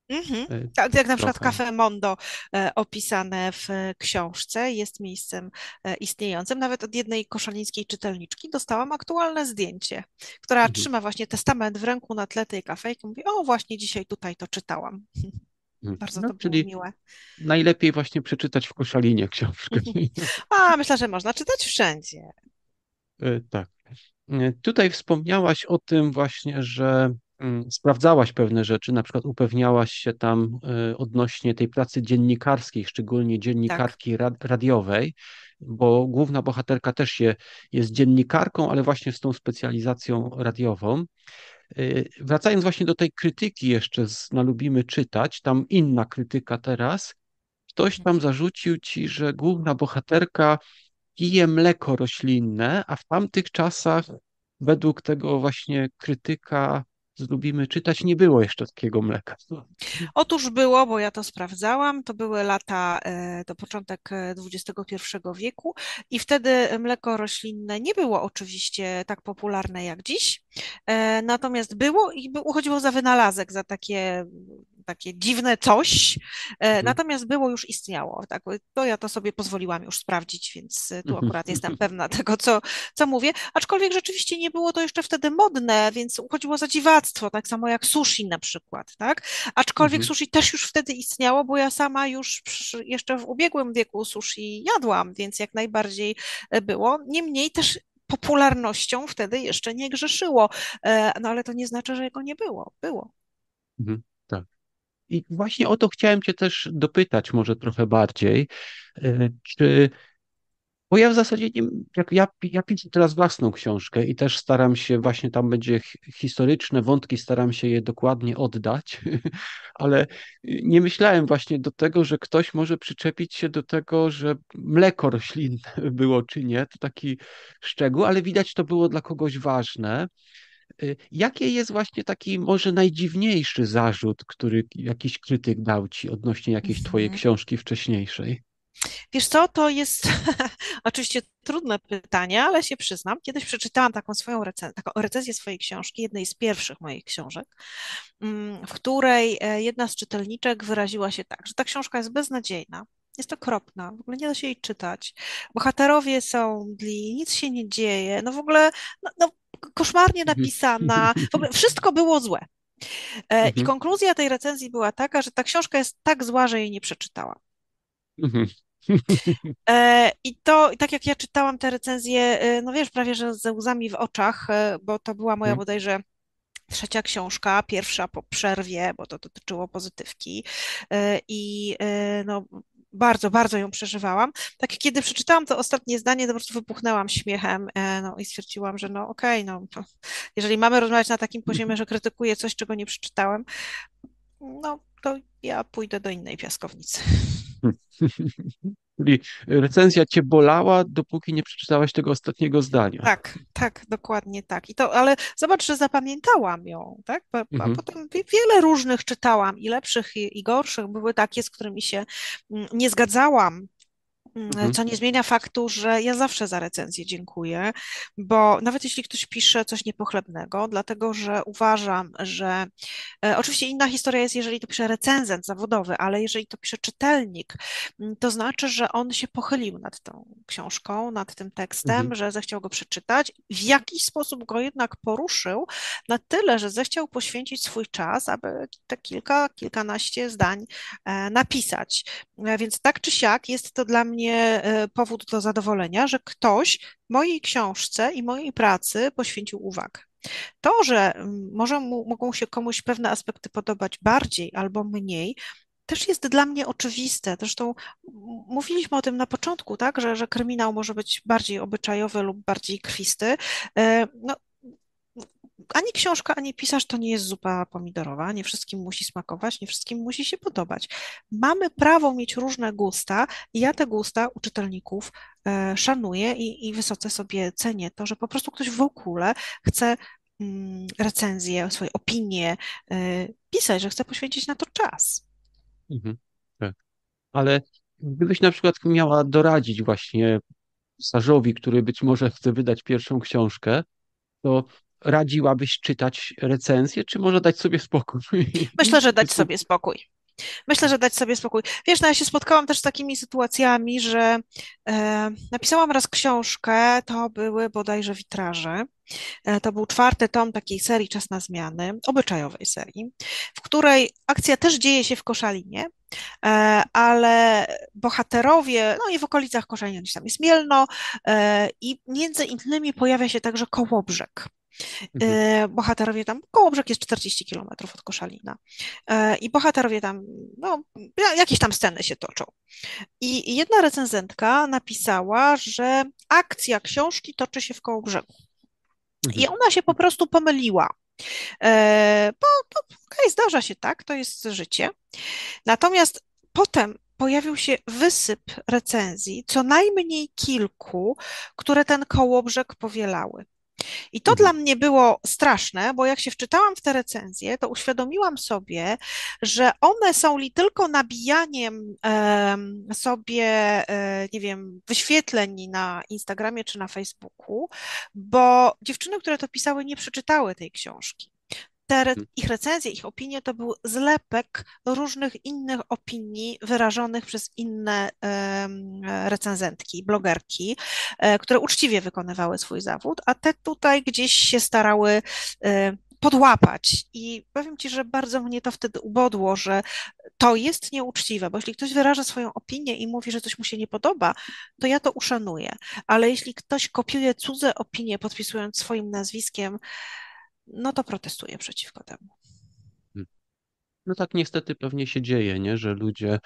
Mhm. Tak, jak na przykład. Cafe Mondo e, opisane w książce jest miejscem e, istniejącym. Nawet od jednej koszalińskiej czytelniczki dostałam aktualne zdjęcie, która Mhm. trzyma właśnie testament w ręku na tle tej kafejki. Mówi, o właśnie dzisiaj tutaj to czytałam. Mhm. Bardzo No, to czyli miłe. najlepiej właśnie przeczytać w Koszalinie książkę. A, myślę, że można czytać wszędzie. Tak. Tutaj wspomniałaś o tym właśnie, że sprawdzałaś pewne rzeczy, na przykład upewniałaś się tam e, odnośnie tej pracy dziennikarskiej, szczególnie Tak. dziennikarki ra- radiowej, bo główna bohaterka też je, jest dziennikarką, ale właśnie z tą specjalizacją radiową. E, Wracając właśnie do tej krytyki jeszcze z na Lubimy Czytać, tam inna krytyka teraz, ktoś tam zarzucił ci, że główna bohaterka pije mleko roślinne, a w tamtych czasach, według tego właśnie krytyka Lubimy Czytać, nie było jeszcze takiego mleka. Otóż było, bo ja to sprawdzałam, to były lata, e, to początek e, XXI wieku i wtedy mleko roślinne nie było oczywiście tak popularne jak dziś, e, natomiast było i uchodziło za wynalazek, za takie, takie dziwne coś, e, Mhm. natomiast było już istniało. Tak, to ja to sobie pozwoliłam już sprawdzić, więc e, tu Mhm. akurat jestem pewna tego, co, co mówię, aczkolwiek rzeczywiście nie było to jeszcze wtedy modne, więc uchodziło za dziwactwo, tak samo jak sushi na przykład, tak? Aczkolwiek Mhm. sushi też już wtedy istniało, bo ja sama już przy, jeszcze w ubiegłym wieku sushi jadłam, więc jak najbardziej e, było. Niemniej też popularnością wtedy jeszcze nie grzeszyło, no ale to nie znaczy, że jego nie było. Było. Mhm. I właśnie o to chciałem Cię też dopytać, może trochę bardziej. E, Czy Bo ja w zasadzie nie, jak ja, ja piszę teraz własną książkę i też staram się, właśnie tam będzie hi- historyczne wątki, staram się je dokładnie oddać, ale nie myślałem właśnie do tego, że ktoś może przyczepić się do tego, że mleko roślinne było czy nie, to taki szczegół, ale widać to było dla kogoś ważne. Y, Jaki jest właśnie taki może najdziwniejszy zarzut, który jakiś krytyk dał ci odnośnie jakiejś twojej Mhm. książki wcześniejszej? Wiesz co, to jest oczywiście trudne pytanie, ale się przyznam. Kiedyś przeczytałam taką swoją recenzję, taką recenzję swojej książki, jednej z pierwszych moich książek, mm, w której e, jedna z czytelniczek wyraziła się tak, że ta książka jest beznadziejna. Jest okropna, w ogóle nie da się jej czytać. Bohaterowie są mdli, nic się nie dzieje, no w ogóle no, no, koszmarnie napisana, w ogóle wszystko było złe. E, I Mhm. konkluzja tej recenzji była taka, że ta książka jest tak zła, że jej nie przeczytałam. Mhm. E, I to, i tak jak ja czytałam te recenzje, e, no wiesz, prawie że ze łzami w oczach, bo to była moja Mhm. bodajże trzecia książka, pierwsza po przerwie, bo to dotyczyło pozytywki i no bardzo, bardzo ją przeżywałam. Tak kiedy przeczytałam to ostatnie zdanie, to po prostu wybuchnęłam śmiechem, e, no i stwierdziłam, że no okej, no to jeżeli mamy rozmawiać na takim poziomie, że krytykuję coś, czego nie przeczytałem, no to ja pójdę do innej piaskownicy. Czyli recenzja cię bolała, dopóki nie przeczytałaś tego ostatniego zdania. Tak, tak, dokładnie tak. I to, ale zobacz, że zapamiętałam ją, tak? A Mhm. potem wi- wiele różnych czytałam, i lepszych, i, i gorszych. Były takie, z którymi się mm, nie zgadzałam. Mhm. Co nie zmienia faktu, że ja zawsze za recenzję dziękuję, bo nawet jeśli ktoś pisze coś niepochlebnego, dlatego że uważam, że e, oczywiście inna historia jest, jeżeli to pisze recenzent zawodowy, ale jeżeli to pisze czytelnik, to znaczy, że on się pochylił nad tą książką, nad tym tekstem, Mhm. że zechciał go przeczytać, w jakiś sposób go jednak poruszył na tyle, że zechciał poświęcić swój czas, aby te kilka, kilkanaście zdań e, napisać. E, Więc tak czy siak jest to dla mnie e, powód do zadowolenia, że ktoś mojej książce i mojej pracy poświęcił uwagę. To, że mm, może mu, mogą się komuś pewne aspekty podobać bardziej albo mniej, też jest dla mnie oczywiste. Zresztą mówiliśmy o tym na początku, tak, że, że kryminał może być bardziej obyczajowy lub bardziej krwisty. E, No, ani książka, ani pisarz to nie jest zupa pomidorowa, nie wszystkim musi smakować, nie wszystkim musi się podobać. Mamy prawo mieć różne gusta i ja te gusta u czytelników e, szanuję i, i wysoce sobie cenię to, że po prostu ktoś w ogóle chce mm, recenzję, swoje opinie e, pisać, że chce poświęcić na to czas. Mhm. Tak. Ale gdybyś na przykład miała doradzić właśnie pisarzowi, który być może chce wydać pierwszą książkę, to radziłabyś czytać recenzję, czy może dać sobie spokój? Myślę, że dać sobie spokój. Myślę, że dać sobie spokój. Wiesz, no ja się spotkałam też z takimi sytuacjami, że e, napisałam raz książkę, to były bodajże witraże. E, to był czwarty tom takiej serii Czas na zmiany, obyczajowej serii, w której akcja też dzieje się w Koszalinie, e, ale bohaterowie, no i w okolicach Koszalina, gdzieś tam jest Mielno e, i między innymi pojawia się także Kołobrzeg. Mhm. E, bohaterowie tam, Kołobrzeg jest 40 kilometrów od Koszalina e, i bohaterowie tam, no, jakieś tam sceny się toczą. I jedna recenzentka napisała, że akcja książki toczy się w Kołobrzegu. I Mhm. ona się po prostu pomyliła. E, Bo, bo okej, zdarza się tak, to jest życie. Natomiast potem pojawił się wysyp recenzji, co najmniej kilku, które ten Kołobrzeg powielały. I to Mhm. dla mnie było straszne, bo jak się wczytałam w te recenzje, to uświadomiłam sobie, że one są li tylko nabijaniem em, sobie, e, nie wiem, wyświetleń na Instagramie czy na Facebooku, bo dziewczyny, które to pisały, nie przeczytały tej książki. Te Mhm. ich recenzje, ich opinie to był zlepek różnych innych opinii wyrażonych przez inne recenzentki, blogerki, e, które uczciwie wykonywały swój zawód, a te tutaj gdzieś się starały e, podłapać. I powiem Ci, że bardzo mnie to wtedy ubodło, że to jest nieuczciwe, bo jeśli ktoś wyraża swoją opinię i mówi, że coś mu się nie podoba, to ja to uszanuję. Ale jeśli ktoś kopiuje cudze opinie, podpisując swoim nazwiskiem, no to protestuję przeciwko temu. No tak niestety pewnie się dzieje, nie? Że ludzie,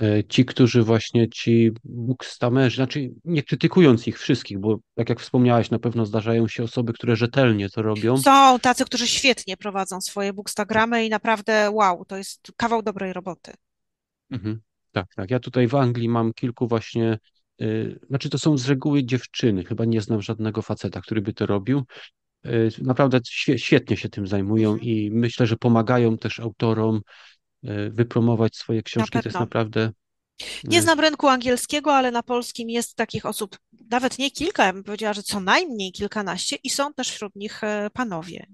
e, ci, którzy właśnie ci bookstamerzy, znaczy nie krytykując ich wszystkich, bo tak jak wspomniałaś, na pewno zdarzają się osoby, które rzetelnie to robią. Są tacy, którzy świetnie prowadzą swoje bookstagramy i naprawdę wow, to jest kawał dobrej roboty. Mhm. Tak, tak. Ja tutaj w Anglii mam kilku właśnie, y, znaczy to są z reguły dziewczyny, chyba nie znam żadnego faceta, który by to robił. Y, naprawdę świe- świetnie się tym zajmują Mhm, i myślę, że pomagają też autorom y, wypromować swoje książki. To jest naprawdę Nie y, znam rynku angielskiego, ale na polskim jest takich osób nawet nie kilka, ja bym powiedziała, że co najmniej kilkanaście i są też wśród nich e, panowie.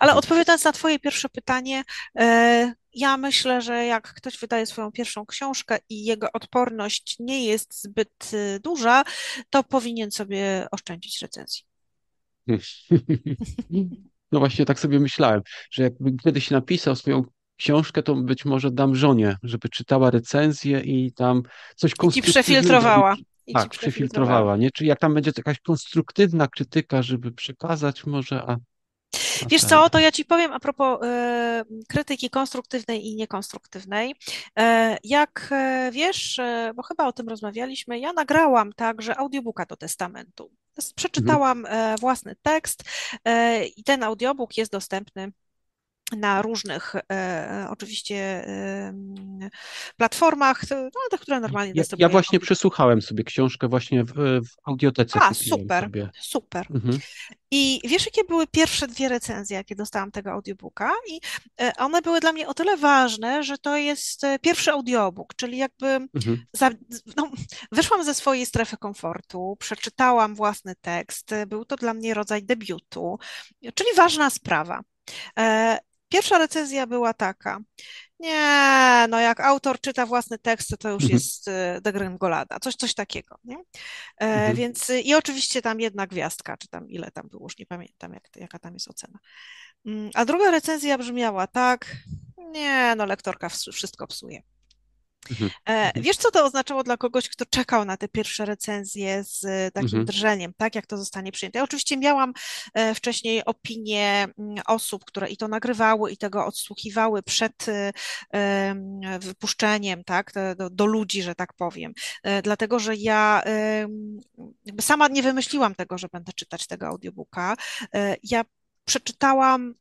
Ale odpowiadając na Twoje pierwsze pytanie, e, ja myślę, że jak ktoś wydaje swoją pierwszą książkę i jego odporność nie jest zbyt e, duża, to powinien sobie oszczędzić recenzji. No właśnie tak sobie myślałem, że jakby kiedyś napisał swoją książkę, to być może dam żonie, żeby czytała recenzję i tam coś I konstruktywnego mi przefiltrowała. I tak, przefiltrowała. nie? Czy jak tam będzie jakaś konstruktywna krytyka, żeby przekazać może, a, Wiesz co, to ja ci powiem a propos e, krytyki konstruktywnej i niekonstruktywnej. E, jak e, wiesz, e, bo chyba o tym rozmawialiśmy, ja nagrałam także audiobooka do Testamentu. Mhm, Przeczytałam e, własny tekst e, i ten audiobook jest dostępny na różnych e, oczywiście e, platformach, no, te, które normalnie Ja, ja właśnie przesłuchałem sobie książkę właśnie w, w audiotece A, super, sobie. super. Mhm, I wiesz, jakie były pierwsze dwie recenzje, jakie dostałam tego audiobooka? I e, one były dla mnie o tyle ważne, że to jest e, pierwszy audiobook, czyli jakby mhm, za, no, wyszłam ze swojej strefy komfortu, przeczytałam własny tekst, e, był to dla mnie rodzaj debiutu, czyli ważna sprawa. Pierwsza recenzja była taka. Nie, no jak autor czyta własny tekst, to, już mhm, jest e, degrengolada, coś, coś takiego, nie? E, mhm. więc y, i oczywiście tam jedna gwiazdka, czy tam ile tam było, już nie pamiętam, jak, jaka tam jest ocena. Mm, A druga recenzja brzmiała tak, nie, no lektorka ws- wszystko psuje. Mhm, E, mhm, Wiesz, co to oznaczało dla kogoś, kto czekał na te pierwsze recenzje z e, takim mhm, drżeniem, tak, jak to zostanie przyjęte? Ja oczywiście miałam e, wcześniej opinie mm, osób, które i to nagrywały, i tego odsłuchiwały przed em, wypuszczeniem, tak, do, do, ludzi, że tak powiem. Dlatego, że ja sama nie wymyśliłam tego, że będę czytać tego audiobooka. Ja przeczytałam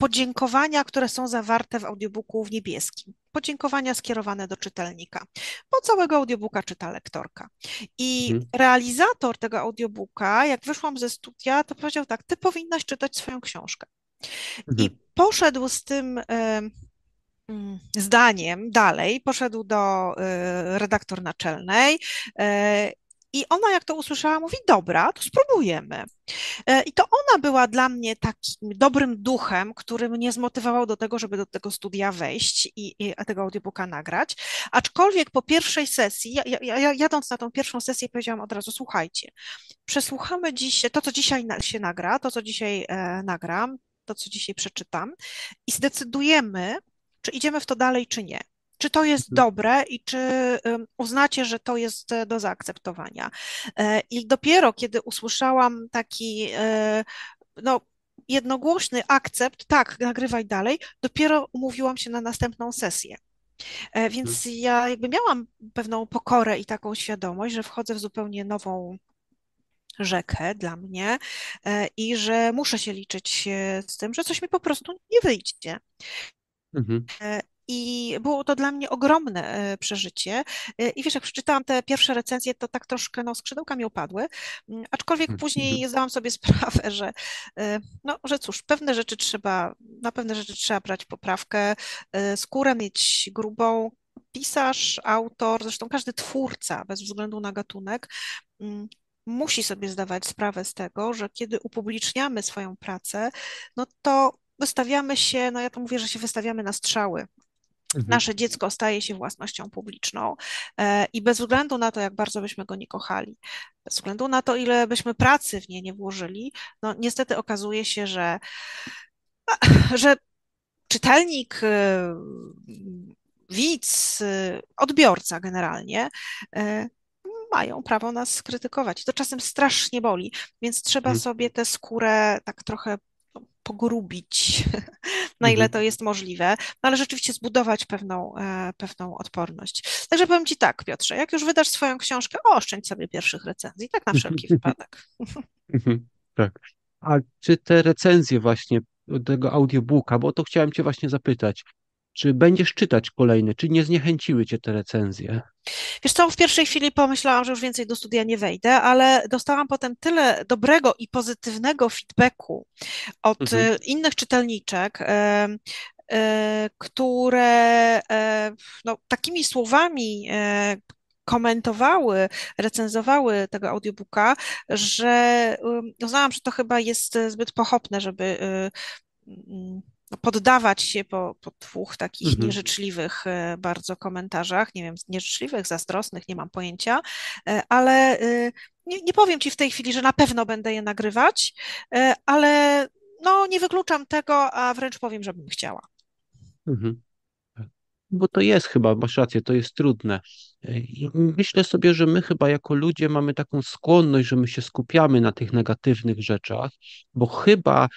podziękowania, które są zawarte w audiobooku w niebieskim. Podziękowania skierowane do czytelnika, bo całego audiobooka czyta lektorka. I Mhm. realizator tego audiobooka, jak wyszłam ze studia, to powiedział tak: Ty powinnaś czytać swoją książkę. Mhm. I poszedł z tym e, mm, zdaniem dalej, poszedł do e, redaktor naczelnej. I ona, jak to usłyszała, mówi: Dobra, to spróbujemy. E, I to ona była dla mnie takim dobrym duchem, który mnie zmotywował do tego, żeby do tego studia wejść i, i tego audiobooka nagrać. Aczkolwiek po pierwszej sesji, ja, ja, jadąc na tą pierwszą sesję, powiedziałam od razu: Słuchajcie, przesłuchamy dziś to, co dzisiaj na, się nagra, to, co dzisiaj e, nagram, to, co dzisiaj przeczytam, i zdecydujemy, czy idziemy w to dalej, czy nie. Czy to jest Mhm. dobre i czy uznacie, że to jest e, do zaakceptowania? E, I dopiero kiedy usłyszałam taki, e, no, jednogłośny akcept, tak, nagrywaj dalej, dopiero umówiłam się na następną sesję. Więc ja jakby miałam pewną pokorę i taką świadomość, że wchodzę w zupełnie nową rzekę dla mnie i że muszę się liczyć z tym, że coś mi po prostu nie wyjdzie. Mhm. I było to dla mnie ogromne e, przeżycie. E, I wiesz, jak przeczytałam te pierwsze recenzje, to tak troszkę no, skrzydełka mi opadły. Mm, Aczkolwiek Mhm. później zdałam sobie sprawę, że, e, no, że cóż, pewne rzeczy trzeba, na pewne rzeczy trzeba brać poprawkę. Skórę mieć grubą. Pisarz, autor, zresztą każdy twórca, bez względu na gatunek, mm, musi sobie zdawać sprawę z tego, że kiedy upubliczniamy swoją pracę, no to wystawiamy się, no ja to mówię, że się wystawiamy na strzały. Mhm. Nasze dziecko staje się własnością publiczną e, i bez względu na to, jak bardzo byśmy go nie kochali, bez względu na to, ile byśmy pracy w nie nie włożyli, no niestety okazuje się, że, że czytelnik, e, widz, e, odbiorca generalnie mają prawo nas krytykować. To czasem strasznie boli, więc trzeba Mhm. sobie tę skórę tak trochę pogrubić, na ile Mhm. to jest możliwe, no ale rzeczywiście zbudować pewną, e, pewną odporność. Także powiem Ci tak, Piotrze, jak już wydasz swoją książkę, oszczędź sobie pierwszych recenzji, tak na wszelki wypadek. Mhm. Tak. A czy te recenzje właśnie tego audiobooka, bo to chciałem Cię właśnie zapytać, czy będziesz czytać kolejne, czy nie zniechęciły Cię te recenzje? Wiesz co, w pierwszej chwili pomyślałam, że już więcej do studia nie wejdę, ale dostałam potem tyle dobrego i pozytywnego feedbacku od Mhm. e, innych czytelniczek, e, e, które no, takimi słowami komentowały, recenzowały tego audiobooka, że uznałam, że to chyba jest zbyt pochopne, żeby y, mm, poddawać się po, po dwóch takich Mhm. nieżyczliwych e, bardzo komentarzach, nie wiem, nieżyczliwych, zazdrosnych, nie mam pojęcia, e, ale y, nie, nie powiem Ci w tej chwili, że na pewno będę je nagrywać, e, ale no nie wykluczam tego, a wręcz powiem, żebym chciała. Mhm. Tak. Bo to jest chyba, masz rację, to jest trudne. I myślę sobie, że my chyba jako ludzie mamy taką skłonność, że my się skupiamy na tych negatywnych rzeczach, bo chyba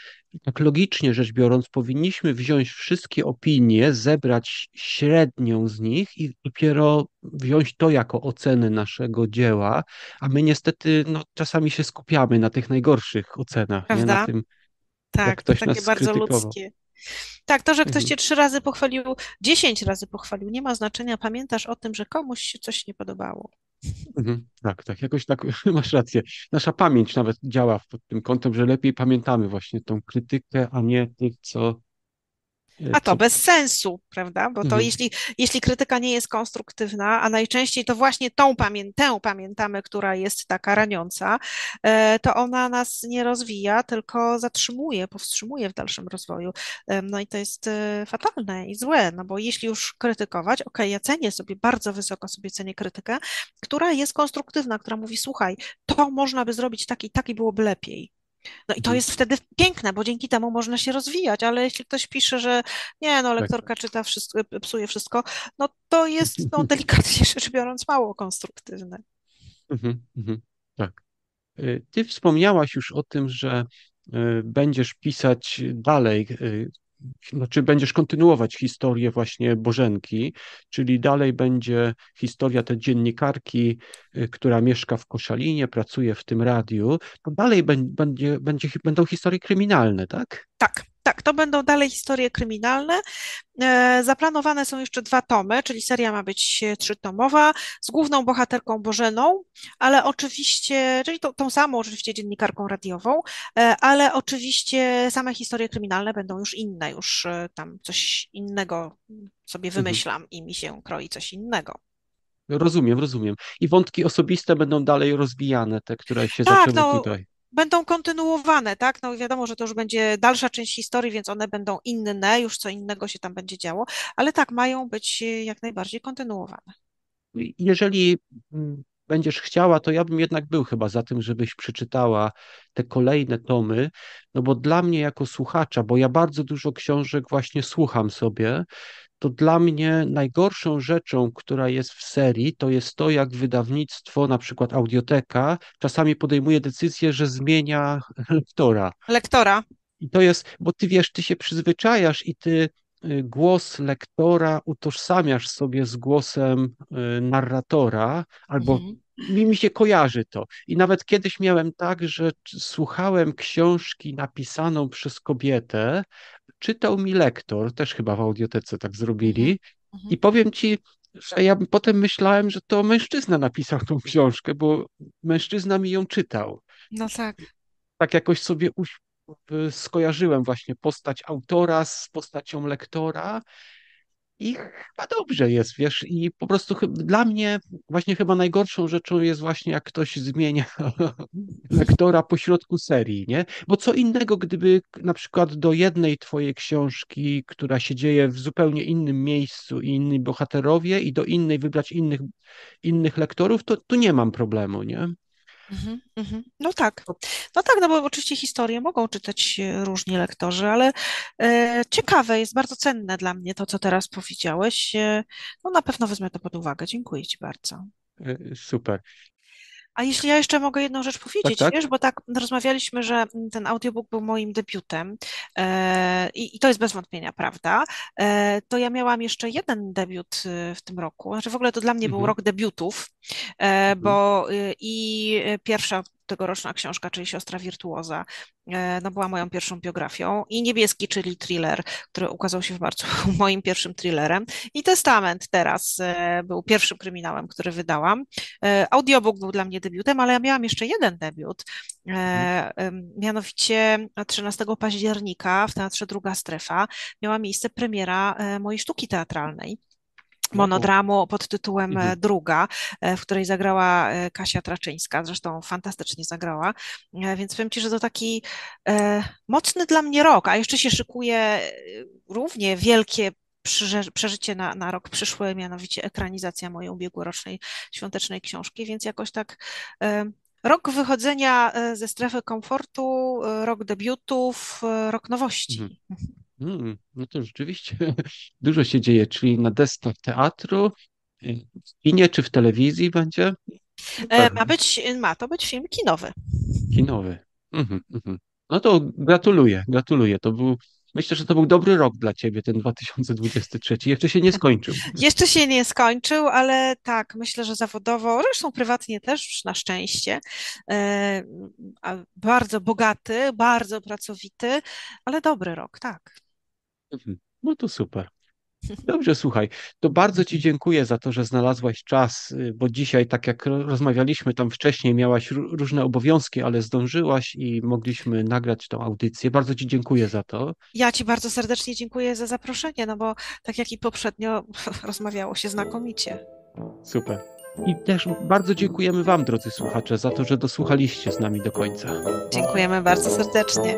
tak logicznie rzecz biorąc, powinniśmy wziąć wszystkie opinie, zebrać średnią z nich i dopiero wziąć to jako ocenę naszego dzieła, a my niestety no, czasami się skupiamy na tych najgorszych ocenach, nie? Na Prawda? tym, jak Tak, to ktoś takie nas bardzo ludzkie. Tak, to, że ktoś Mhm. cię trzy razy pochwalił, dziesięć razy pochwalił, nie ma znaczenia. Pamiętasz o tym, że komuś się coś nie podobało. Mhm, tak, tak, jakoś tak, masz rację. Nasza pamięć nawet działa pod tym kątem, że lepiej pamiętamy właśnie tą krytykę, a nie tych, co, A to bez sensu, prawda? Bo to Mhm, jeśli, jeśli krytyka nie jest konstruktywna, a najczęściej to właśnie tą pamię tę pamiętamy, która jest taka raniąca, e, to ona nas nie rozwija, tylko zatrzymuje, powstrzymuje w dalszym rozwoju. E, No i to jest e, fatalne i złe, no bo jeśli już krytykować, okej, ja cenię sobie, bardzo wysoko sobie cenię krytykę, która jest konstruktywna, która mówi, słuchaj, to można by zrobić tak i tak i byłoby lepiej. No i to mhm, jest wtedy piękne, bo dzięki temu można się rozwijać, ale jeśli ktoś pisze, że nie, no tak. lektorka czyta wszystko, psuje wszystko, no to jest, no delikatnie rzecz biorąc, mało konstruktywne. Mhm, mhm, tak. E, Ty wspomniałaś już o tym, że e, będziesz pisać dalej. Znaczy będziesz kontynuować historię właśnie Bożenki, czyli dalej będzie historia tej dziennikarki, y, która mieszka w Koszalinie, pracuje w tym radiu, to dalej będzie, będzie, będą historie kryminalne, tak? Tak, tak, to będą dalej historie kryminalne. E, zaplanowane są jeszcze dwa tomy, czyli seria ma być trzytomowa z główną bohaterką Bożeną, ale oczywiście, czyli tą, tą samą oczywiście dziennikarką radiową, e, ale oczywiście same historie kryminalne będą już inne, już e, tam coś innego sobie mhm. wymyślam i mi się kroi coś innego. Rozumiem, rozumiem. I wątki osobiste będą dalej rozwijane, te, które się tak, zaczęły no, tutaj będą kontynuowane, tak? No wiadomo, że to już będzie dalsza część historii, więc one będą inne, już co innego się tam będzie działo, ale tak, mają być jak najbardziej kontynuowane. Jeżeli mm, będziesz chciała, to ja bym jednak był chyba za tym, żebyś przeczytała te kolejne tomy, no bo dla mnie jako słuchacza, bo ja bardzo dużo książek właśnie słucham sobie, to dla mnie najgorszą rzeczą, która jest w serii, to jest to, jak wydawnictwo, na przykład audioteka, czasami podejmuje decyzję, że zmienia lektora. Lektora. I to jest, bo ty wiesz, ty się przyzwyczajasz i ty y, głos lektora utożsamiasz sobie z głosem y, narratora, albo mhm. mi, mi się kojarzy to. I nawet kiedyś miałem tak, że słuchałem książki napisaną przez kobietę, czytał mi lektor, też chyba w audiotece tak zrobili. Mhm. mhm. I powiem ci, że ja potem myślałem, że to mężczyzna napisał tą książkę, bo mężczyzna mi ją czytał. No tak. Tak jakoś sobie skojarzyłem właśnie postać autora z postacią lektora i chyba dobrze jest, wiesz, i po prostu dla mnie właśnie chyba najgorszą rzeczą jest właśnie jak ktoś zmienia lektora po środku serii, nie? Bo co innego, gdyby na przykład do jednej twojej książki, która się dzieje w zupełnie innym miejscu i inni bohaterowie i do innej wybrać innych, innych lektorów, to tu nie mam problemu, nie? Mhm, mhm. No tak, no tak, no bo oczywiście historie mogą czytać e, różni lektorzy, ale e, ciekawe jest, bardzo cenne dla mnie to, co teraz powiedziałeś. E, no na pewno wezmę to pod uwagę. Dziękuję Ci bardzo. E, super. A jeśli ja jeszcze mogę jedną rzecz powiedzieć, tak, tak. wiesz, bo tak rozmawialiśmy, że ten audiobook był moim debiutem e, i, i, to jest bez wątpienia prawda, e, to ja miałam jeszcze jeden debiut e, w tym roku, znaczy w ogóle to dla mnie mhm. był rok debiutów, e, mhm. bo e, i pierwsza tegoroczna książka, czyli Siostra Wirtuoza, e, no była moją pierwszą biografią. I Niebieski, czyli thriller, który ukazał się w marcu, moim pierwszym thrillerem. I Testament teraz e, był pierwszym kryminałem, który wydałam. E, audiobook był dla mnie debiutem, ale ja miałam jeszcze jeden debiut, mianowicie 13 października w Teatrze Druga Strefa miała miejsce premiera mojej sztuki teatralnej monodramu pod tytułem mhm. E, Druga, e, w której zagrała e, Kasia Traczyńska, zresztą fantastycznie zagrała, więc powiem Ci, że to taki mocny dla mnie rok, a jeszcze się szykuje równie wielkie przeżycie na, na rok przyszły, mianowicie ekranizacja mojej ubiegłorocznej świątecznej książki, więc jakoś tak rok wychodzenia ze strefy komfortu, rok debiutów, rok nowości. Mhm. Hmm, no to rzeczywiście dużo się dzieje, czyli na deskach teatru, y, w kinie czy w telewizji będzie? E, ma być, ma to być film kinowy. Kinowy. Mhm, mhm. No to gratuluję, gratuluję. To był, myślę, że to był dobry rok dla ciebie, ten 2023. Jeszcze się nie skończył. Jeszcze się nie skończył, ale tak, myślę, że zawodowo, zresztą prywatnie też na szczęście. E, bardzo bogaty, bardzo pracowity, ale dobry rok, tak. Mhm. No to super. Dobrze, słuchaj, to bardzo Ci dziękuję za to, że znalazłaś czas, y, bo dzisiaj, tak jak rozmawialiśmy tam wcześniej, miałaś różne obowiązki, ale zdążyłaś i mogliśmy nagrać tą audycję. Bardzo Ci dziękuję za to. Ja Ci bardzo serdecznie dziękuję za zaproszenie, no bo tak jak i poprzednio rozmawiało się znakomicie. Super. I też bardzo dziękujemy Wam, drodzy słuchacze, za to, że dosłuchaliście z nami do końca. Dziękujemy bardzo serdecznie.